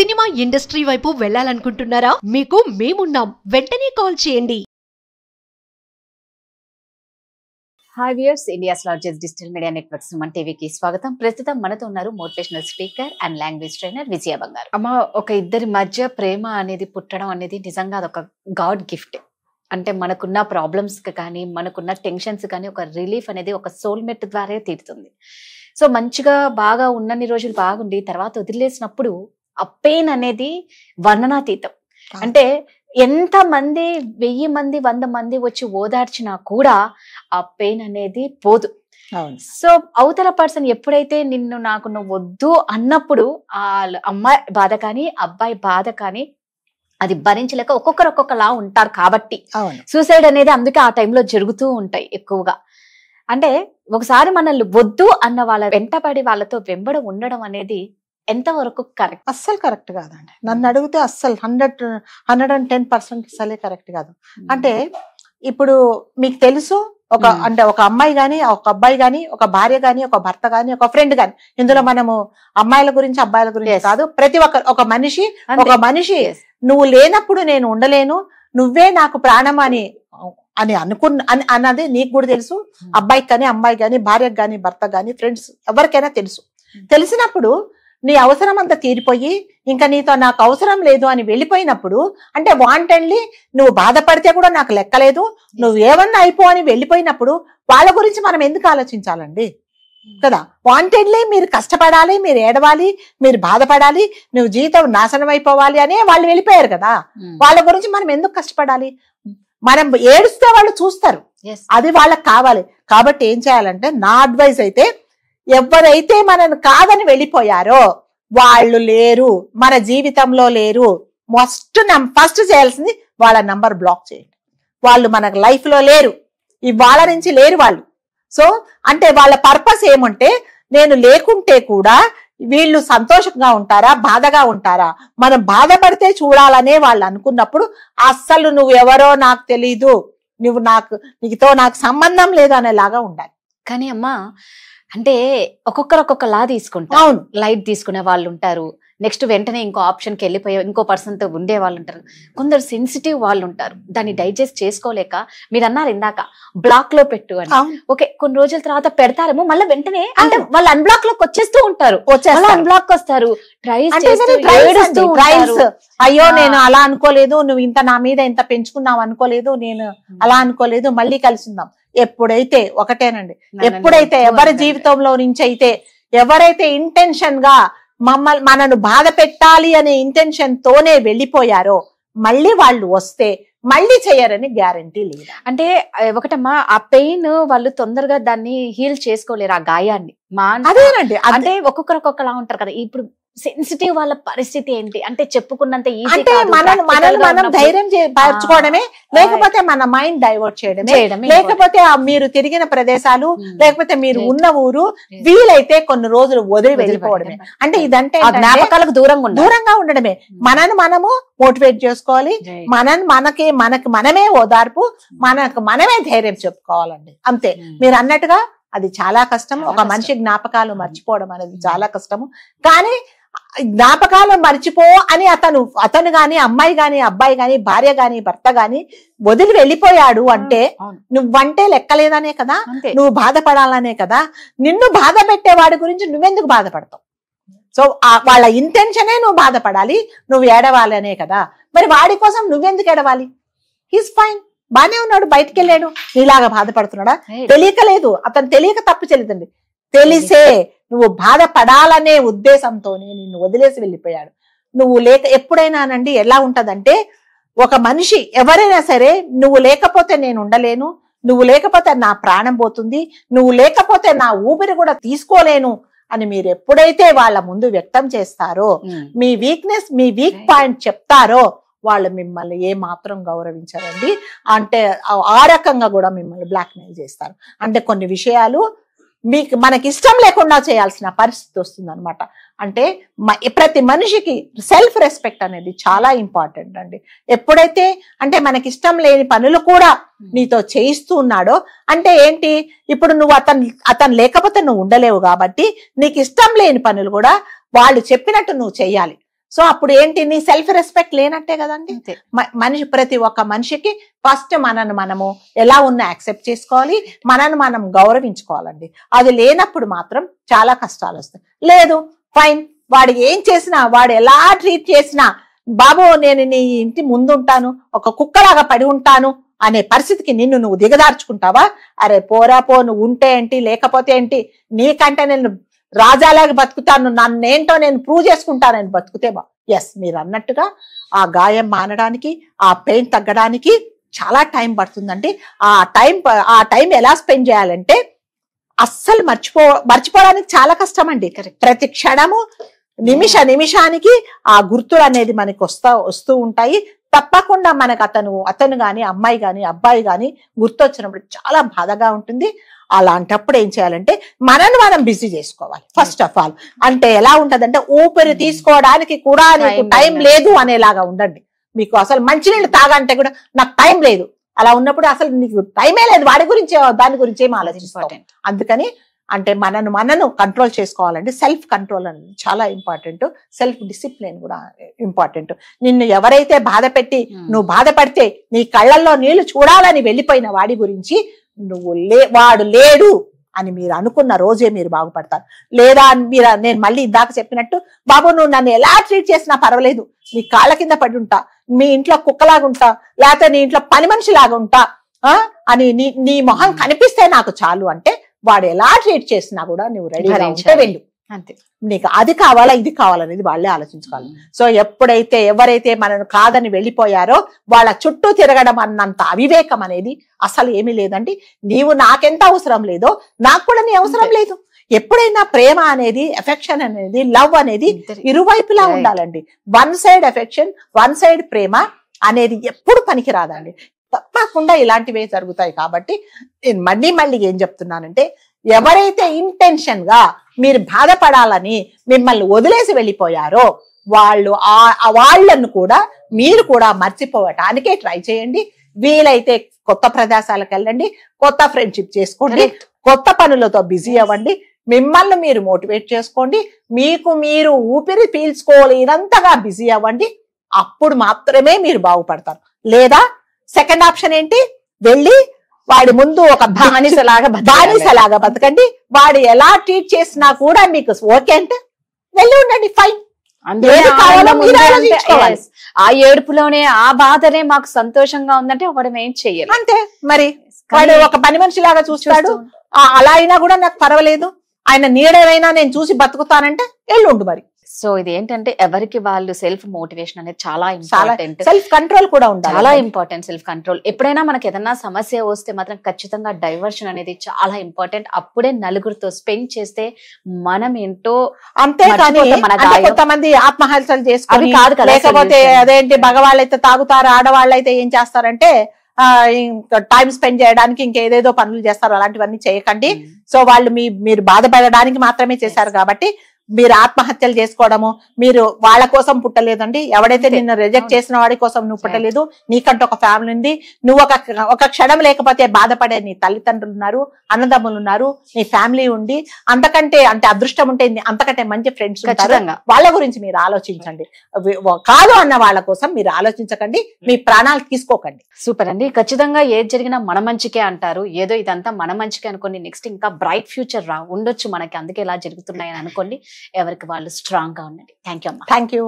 Cinema industry వైపు వెళ్ళాలనుకుంటున్నారా? మీకు మేమున్నాం. వెంటనే కాల్ చేయండి. Hi viewers India's largest digital media network Suman టీవీకి స్వాగతం. ప్రస్తుతం మనతో ఉన్నారు motivational speaker and language trainer Vijaya Bangaru. అమ్మ ఒక ఇద్దరి మధ్య ప్రేమ అనేది పుట్టడం అనేది నిజంగా అదొక గాడ్ గిఫ్ట్. అంటే మనకున్న ప్రాబ్లమ్స్ కానీ మనకున్న టెన్షన్స్ కానీ ఒక రిలీఫ్ అనేది ఒక సోల్మేట్ ద్వారా తీరుతుంది. సో మంచిగా బాగా ఉన్నన్ని రోజులు బాగుండి తర్వాత వదిలేసినప్పుడు ఆ పెయిన్ అనేది వర్ణనాతీతం. అంటే ఎంత మంది వెయ్యి మంది వంద మంది వచ్చి ఓదార్చినా కూడా ఆ పెయిన్ అనేది పోదు. సో అవతల పర్సన్ ఎప్పుడైతే నిన్ను నాకు నువ్వు వద్దు అన్నప్పుడు ఆ అమ్మాయి బాధ కానీ అబ్బాయి బాధ కానీ అది భరించలేక ఒక్కొక్కరు ఒక్కొక్కలా ఉంటారు కాబట్టి. సూసైడ్ అనేది అందుకే ఆ టైంలో జరుగుతూ ఉంటాయి ఎక్కువగా. అంటే ఒకసారి మనల్ని వద్దు అన్న వాళ్ళ వెంటపడి వాళ్ళతో వెంబడ ఉండడం అనేది ఎంతవరకు కరెక్ట్ అస్సలు కరెక్ట్ కాదండి నన్ను అడిగితే అస్సలు hundred hundred and ten percent అసలే కరెక్ట్ కాదు అంటే ఇప్పుడు మీకు తెలుసు ఒక. అంటే ఒక అమ్మాయి గాని ఒక అబ్బాయి గాని ఒక భార్య గాని ఒక భర్త గాని ఒక ఫ్రెండ్ గాని ఇందులో మనము అమ్మాయిల గురించి అబ్బాయిల గురించి. కాదు ప్రతి ఒక్క ఒక మనిషి. ఒక మనిషి. నువ్వు లేనప్పుడు నేను ఉండలేను నువ్వే నాకు ప్రాణం అని అని అనుకున్న అని అన్నది నీకు కూడా తెలుసు అబ్బాయికి కానీ అమ్మాయికి కానీ భార్యకు కానీ భర్త కానీ ఫ్రెండ్స్ ఎవరికైనా తెలుసు తెలిసినప్పుడు నీ అవసరం అంతా తీరిపోయి ఇంకా నీతో నాకు అవసరం లేదు అని వెళ్ళిపోయినప్పుడు అంటే వాంటెడ్లీ నువ్వు బాధపడితే కూడా నాకు లెక్కలేదు నువ్వు ఏమన్నా అయిపో అని వెళ్ళిపోయినప్పుడు వాళ్ళ గురించి మనం ఎందుకు ఆలోచించాలండి? కదా? వాంటెడ్లీ మీరు కష్టపడాలి మీరు ఏడవాలి మీరు బాధపడాలి నువ్వు జీవితం నాశనం అయిపోవాలి అనే వాళ్ళు వెళ్ళిపోయారు కదా? మ్మ్. వాళ్ళ గురించి మనం ఎందుకు కష్టపడాలి? మనం ఏడుస్తే వాళ్ళు చూస్తారు. Yes. అది వాళ్ళకి కావాలి. కాబట్టి ఏం చేయాలంటే నా అడ్వైస్ అయితే ఎవరైతే మనను కాదని వెళ్ళిపోయారో వాళ్ళు లేరు మన జీవితంలో లేరు. మస్ట్ ఫస్ట్ చేయాల్సింది వాళ్ళ నంబర్ బ్లాక్ చేయండి. వాళ్ళు మనకు లైఫ్లో లేరు. ఇవాళ నుంచి లేరు వాళ్ళు. సో అంటే వాళ్ళ పర్పస్ ఏమంటే నేను లేకుంటే కూడా వీళ్ళు సంతోషంగా ఉంటారా బాధగా ఉంటారా? మనం బాధపడితే చూడాలనే వాళ్ళు అనుకున్నప్పుడు అస్సలు నువ్వు ఎవరో నాకు తెలీదు. నువ్వు నాకు నీతో నాకు సంబంధం లేదు అనేలాగా ఉండాలి. కానీ అమ్మా అంటే ఒక్కొక్కరు ఒక్కొక్కలా తీసుకుంటారు. అవును. లైట్ తీసుకునే వాళ్ళు ఉంటారు. నెక్స్ట్ వెంటనే ఇంకో ఆప్షన్కి వెళ్ళిపోయే ఇంకో పర్సన్తో ఉండే వాళ్ళు ఉంటారు. కొందరు సెన్సిటివ్ వాళ్ళు ఉంటారు. దాన్ని డైజెస్ట్ చేసుకోలేక మీరు అన్నారు ఇందాక బ్లాక్లో పెట్టు అని. ఓకే కొన్ని రోజుల తర్వాత పెడతారేమో మళ్ళీ వెంటనే అంటే. వాళ్ళు అన్బ్లాక్లోకి వచ్చేస్తూ ఉంటారు. అన్బ్లాక్ వస్తారు. అయ్యో నేను అలా అనుకోలేదు. నువ్వు ఇంత నా మీద ఇంత పెంచుకున్నావు అనుకోలేదు. నేను అలా అనుకోలేదు. మళ్ళీ కలిసిందాం ఎప్పుడైతే ఒకటేనండి. ఎప్పుడైతే ఎవరి జీవితంలో నుంచి అయితే ఎవరైతే ఇంటెన్షన్గా మమ్మల్ని మనను బాధ పెట్టాలి అనే ఇంటెన్షన్ తోనే వెళ్ళిపోయారో మళ్ళీ వాళ్ళు వస్తే మళ్ళీ చేయరని గ్యారంటీ లేదు? అంటే ఒకటమ్మా ఆ పెయిన్ వాళ్ళు తొందరగా దాన్ని హీల్ చేసుకోలేరు ఆ గాయాన్ని. మా అదేనండి. అదే- అంటే ఒక్కొక్కరు ఒక్కొక్కలా ఉంటారు కదా. ఇప్పుడు సెన్సిటివ్ వాళ్ళ పరిస్థితి ఏంటి? అంటే చెప్పుకున్నంత అంటే మనం మనం మనం ధైర్యం పరచుకోవడమే లేకపోతే మన మైండ్ డైవర్ట్ చేయడమే. లేకపోతే మీరు తిరిగిన ప్రదేశాలు Hmm. లేకపోతే మీరు. ఉన్న ఊరు. వీలైతే కొన్ని రోజులు వదిలి వెళ్ళిపోవడమే. అంటే ఇదంటే జ్ఞాపకాలకు దూరంగా దూరంగా ఉండడమే. మనను మనము మోటివేట్ చేసుకోవాలి. మనని మనకి మనకి మనమే ఓదార్పు మనకు మనమే ధైర్యం చెప్పుకోవాలండి. అంతే. Hmm. మీరు అన్నట్టుగా అది చాలా కష్టం. ఒక. మనిషి జ్ఞాపకాలు మర్చిపోవడం అనేది చాలా కష్టము. కానీ జ్ఞాపకాలు మర్చిపో అని అతను అతను గాని అమ్మాయి గాని అబ్బాయి గాని భార్య గాని భర్త గాని వదిలి వెళ్ళిపోయాడు అంటే. నువ్వంటే లెక్కలేదనే కదా? నువ్వు బాధపడాలనే కదా? నిన్ను బాధ పెట్టేవాడి గురించి నువ్వెందుకు బాధపడతావు? సో వాళ్ళ ఇంటెన్షనే నువ్వు బాధపడాలి నువ్వు ఏడవాలనే కదా? మరి వాడి కోసం నువ్వెందుకు ఏడవాలి? హీస్ ఫైన్ బానే ఉన్నాడు బయటికి వెళ్ళాడు. నీలాగా బాధపడుతున్నాడా? Right. తెలియకలేదు అతను తెలియక తప్పు చెల్లిదండి తెలిసే నువ్వు బాధపడాలనే ఉద్దేశంతోనే నిన్ను వదిలేసి వెళ్ళిపోయాడు నువ్వు లేక ఎప్పుడైనానండి ఎలా ఉంటదంటే ఒక మనిషి ఎవరైనా సరే నువ్వు లేకపోతే నేను ఉండలేను నువ్వు లేకపోతే నా ప్రాణం పోతుంది నువ్వు లేకపోతే నా ఊపిరి కూడా తీసుకోలేను అని మీరు ఎప్పుడైతే వాళ్ళ ముందు వ్యక్తం చేస్తారో. మీ వీక్నెస్ మీ వీక్. పాయింట్ చెప్తారో వాళ్ళు మిమ్మల్ని ఏ మాత్రం గౌరవించారండి అంటే ఆ- ఆ రకంగా కూడా మిమ్మల్ని బ్లాక్మెయిల్ చేస్తారు అంటే కొన్ని విషయాలు మీకు మనకి ఇష్టం లేకుండా చేయాల్సిన పరిస్థితి వస్తుంది అనమాట అంటే మ- ప్రతి మనిషికి సెల్ఫ్ రెస్పెక్ట్ అనేది చాలా ఇంపార్టెంట్ అండి. ఎప్పుడైతే అంటే మనకి ఇష్టం లేని పనులు కూడా నీతో చేయిస్తూ ఉన్నాడో అంటే ఏంటి? ఇప్పుడు నువ్వు అతను అతను లేకపోతే నువ్వు ఉండలేవు కాబట్టి నీకు ఇష్టం లేని పనులు కూడా వాళ్ళు చెప్పినట్టు నువ్వు చెయ్యాలి సో అప్పుడు ఏంటి నీ సెల్ఫ్ రెస్పెక్ట్ లేనట్టే కదండి. మనిషి ప్రతి ఒక్క మనిషికి ఫస్ట్ మనను మనము ఎలా ఉన్నా యాక్సెప్ట్ చేసుకోవాలి మనను మనం గౌరవించుకోవాలండి. అది లేనప్పుడు మాత్రం చాలా కష్టాలు వస్తాయి. లేదు ఫైన్ వాడు ఏం చేసినా వాడు ఎలా ట్రీట్ చేసినా బాబు నేను నీ ఇంటి ముందుంటాను ఒక కుక్కలాగా పడి ఉంటాను అనే పరిస్థితికి నిన్ను నువ్వు దిగదార్చుకుంటావా? అరే పోరా పో నువ్వు ఉంటే ఏంటి లేకపోతే ఏంటి నీకంటే నేను రాజాలాగా బతుకుతాను. నన్నేంటో నేను ప్రూవ్ చేసుకుంటానని బతుకుతే బా. ఎస్ మీరు అన్నట్టుగా ఆ గాయం మానడానికి ఆ పెయిన్ తగ్గడానికి చాలా టైం పడుతుందండి ఆ టైం ఆ టైం ఎలా స్పెండ్ చేయాలంటే అస్సలు మర్చిపో మర్చిపోవడానికి చాలా కష్టం అండి. ప్రతి క్షణము నిమిష నిమిషానికి ఆ గుర్తులు అనేది మనకి వస్తా వస్తూ ఉంటాయి. తప్పకుండా మనకు అతను అతను గాని అమ్మాయి గాని అబ్బాయి గాని గుర్తొచ్చినప్పుడు చాలా బాధగా ఉంటుంది. అలాంటప్పుడు ఏం చేయాలంటే మనను మనం బిజీ చేసుకోవాలి. ఫస్ట్ ఆఫ్ ఆల్ అంటే ఎలా ఉంటదంటే ఊపిరి తీసుకోవడానికి కూడా నీకు టైం లేదు. అనేలాగా ఉండండి. మీకు అసలు మంచినీళ్ళు తాగంటే కూడా నాకు టైం లేదు. అలా ఉన్నప్పుడు అసలు నీకు టైమే లేదు. వాడి గురించి దాని గురించి ఏం ఇంపార్టెంట్ అందుకని అంటే మనను మనను కంట్రోల్ చేసుకోవాలంటే సెల్ఫ్ కంట్రోల్ అనేది చాలా ఇంపార్టెంట్ సెల్ఫ్ డిసిప్లిన్ కూడా ఇంపార్టెంట్ నిన్ను ఎవరైతే బాధ పెట్టి నువ్వు బాధపడితే నీ కళ్ళల్లో నీళ్ళు చూడాలని వెళ్ళిపోయిన వాడి గురించి నువ్వు లే వాడు లేడు అని మీరు అనుకున్న రోజే మీరు బాగుపడతారు. లేదా అని మీరు నేను మళ్ళీ ఇందాక చెప్పినట్టు బాబు నువ్వు నన్ను ఎలా ట్రీట్ చేసినా పర్వాలేదు. నీ కాళ్ళ కింద పడి ఉంటా మీ ఇంట్లో కుక్కలాగా ఉంటా లేకపోతే నీ ఇంట్లో పని మనిషిలాగా ఉంటా ఆ? అని నీ నీ మొహం కనిపిస్తే నాకు చాలు అంటే వాడు ఎలా ట్రీట్ చేసినా కూడా నువ్వు రెడీగా ఉంటే. వెళ్ళు. అంతే. నీకు అది కావాలా ఇది కావాలనేది వాళ్ళే ఆలోచించుకోవాలి. సో ఎప్పుడైతే ఎవరైతే మనను కాదని వెళ్ళిపోయారో వాళ్ళ చుట్టూ తిరగడం అన్నంత అవివేకం అనేది అసలు ఏమీ లేదండి. నీవు నాకెంత అవసరం లేదో నాకు కూడా నీ అవసరం. లేదు. ఎప్పుడైనా ప్రేమ అనేది ఎఫెక్షన్ అనేది లవ్ అనేది ఇరువైపులా. ఉండాలండి. One side affection one side ప్రేమ అనేది ఎప్పుడు పనికి రాదండి తప్పకుండా ఇలాంటివే జరుగుతాయి కాబట్టి నేను మళ్ళీ మళ్ళీ ఏం చెప్తున్నానంటే ఎవరైతే ఇంటెన్షన్గా మీరు బాధపడాలని మిమ్మల్ని వదిలేసి వెళ్ళిపోయారో వాళ్ళు ఆ వాళ్ళను కూడా మీరు కూడా మర్చిపోవటానికే ట్రై చేయండి. వీలైతే కొత్త ప్రదేశాలకు వెళ్ళండి కొత్త ఫ్రెండ్షిప్ చేసుకోండి. కొత్త పనులతో బిజీ అవ్వండి. మిమ్మల్ని మీరు మోటివేట్ చేసుకోండి. మీకు మీరు ఊపిరి పీల్చుకోలేనంతగా బిజీ అవ్వండి. అప్పుడు మాత్రమే మీరు బాగుపడతారు. లేదా సెకండ్ ఆప్షన్ ఏంటి? వెళ్ళి వాడి ముందు ఒక బానిసలాగా. బానిసలాగా బతకండి. వాడు ఎలా ట్రీట్ చేసినా కూడా మీకు ఓకే అంటే వెళ్ళి ఉండండి ఫైన్. ఆ ఏడుపులోనే ఆ బాధనే మాకు సంతోషంగా ఉందంటే ఒకటి ఏం చెయ్యాలి అంతే. మరి వాడు ఒక పని మనిషి లాగా చూస్తాడు అలా అయినా కూడా నాకు పర్వాలేదు. ఆయన నీడైనా నేను చూసి బతుకుతానంటే ఎల్లుండు మరి. సో ఇది ఏంటంటే ఎవరికి వాళ్ళు సెల్ఫ్ మోటివేషన్ అనేది చాలా ఇంపార్టెంట్ సెల్ఫ్ కంట్రోల్ కూడా ఉండాలి చాలా ఇంపార్టెంట్ సెల్ఫ్ కంట్రోల్ ఎప్పుడైనా మనకి ఏదైనా సమస్య వస్తే మాత్రం ఖచ్చితంగా డైవర్షన్ అనేది చాలా ఇంపార్టెంట్ అప్పుడే నలుగురితో స్పెండ్ చేస్తే మనం ఏంటో అంతే. కొంతమంది ఆత్మహత్యలు చేసుకొని కాదు కదా లేకపోతే. అదేంటి మగవాళ్ళైతే తాగుతారు ఆడవాళ్ళైతే ఏం చేస్తారంటే టైం స్పెండ్ చేయడానికి ఇంకేదేదో పనులు చేస్తారు అలాంటివన్నీ చేయకండి. సో వాళ్ళు మీ మీరు బాధపడడానికి మాత్రమే చేశారు కాబట్టి మీరు ఆత్మహత్యలు చేసుకోవడము మీరు వాళ్ళ కోసం పుట్టలేదండి. ఎవడైతే. నిన్ను రిజెక్ట్. చేసిన వాడి కోసం నువ్వు పుట్టలేదు నీకంటూ ఒక ఫ్యామిలీ ఉంది. నువ్వు ఒక ఒక క్షణం లేకపోతే బాధపడే నీ తల్లిదండ్రులు ఉన్నారు అన్నదమ్ములు ఉన్నారు నీ ఫ్యామిలీ ఉంది. అంతకంటే అంటే అదృష్టం ఉంటే అంతకంటే మంచి ఫ్రెండ్స్ ఉంటారు. వాళ్ళ గురించి మీరు ఆలోచించండి. కాదు అన్న వాళ్ళ కోసం మీరు ఆలోచించకండి. మీ ప్రాణాలు తీసుకోకండి. సూపర్ అండి. ఖచ్చితంగా ఏది జరిగినా మన మంచికే అంటారు. ఏదో ఇదంతా మన మంచికే అనుకోండి. నెక్స్ట్ ఇంకా బ్రైట్ ఫ్యూచర్ రా ఉండొచ్చు మనకి. అందుకే ఇలా జరుగుతున్నాయని అనుకోండి. ఎవరికి వాళ్ళు స్ట్రాంగ్గా ఉండండి. థ్యాంక్ యూ అమ్మా. Thank you